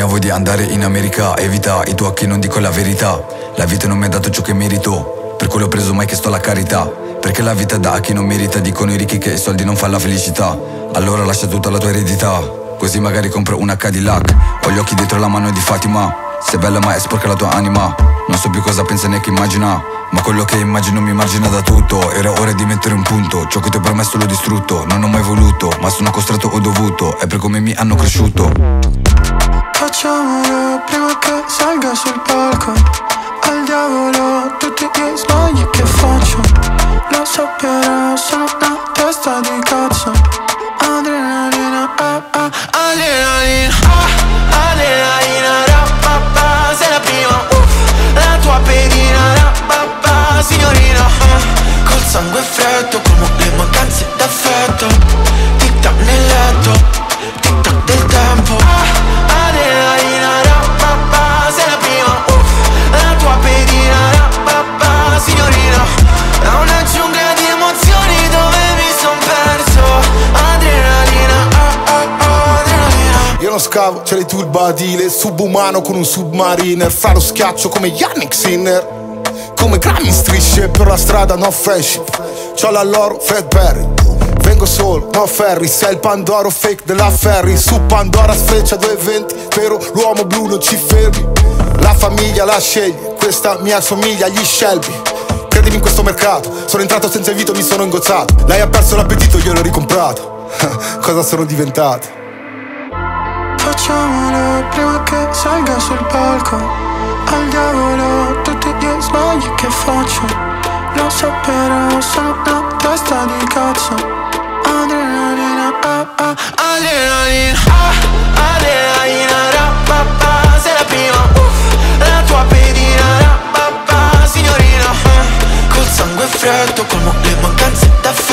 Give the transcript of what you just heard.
Sognavo di andare in America, evita i tuoi occhi, non dico la verità. La vita non mi ha dato ciò che merito, per quello ho preso mai che sto la carità. Perché la vita dà a chi non merita, dicono i ricchi che i soldi non fanno la felicità. Allora lascia tutta la tua eredità, così magari compro una Cadillac. Ho gli occhi dietro la mano di Fatima, sei bella ma è sporca la tua anima. Non so più cosa pensa neanche immagina. Ma quello che immagino mi margina da tutto Era ora di mettere un punto Ciò che ti ho promesso l'ho distrutto Non ho mai voluto Ma sono costretto o dovuto È per come mi hanno cresciuto Facciamolo prima che salga sul palco. Al diavolo tutti gli sbagli che faccio. Lo so però sono una testa di cazzo. Adrenalina, ah ah Adrenalina, ah Adrenalina, rapapa Sei la prima, uff La tua pedina, rapapa Signorina, ah Col sangue freddo come le mancanze d'affetto. Tic tac nel letto Io non scavo, c'è tu il badile Subumano con un submariner Fra lo schiaccio come Yannick Sinner. Come grammi in strisce Per la strada no friendship C'ho la loro Fred Perry. Vengo solo, no ferry Sei il Pandoro fake della ferry Su Pandora sfreccia 220 Però l'uomo blu non ci fermi. La famiglia la scegli Questa mia somiglia agli Shelby. Credimi in questo mercato Sono entrato senza invito, mi sono ingozzato. Lei ha perso l'appetito, io l'ho ricomprato. Cosa sono diventato? Facciamolo prima che salga sul palco. Al diavolo tutti gli sbagli che faccio? Lo so però sono una testa di cazzo. Adrenalina, ah ah Adrenalina, ah Adrenalina, rapapa Sei la prima, uff La tua pedina, rapapa Signorina, ah Col sangue freddo, colmo le mancanze nel letto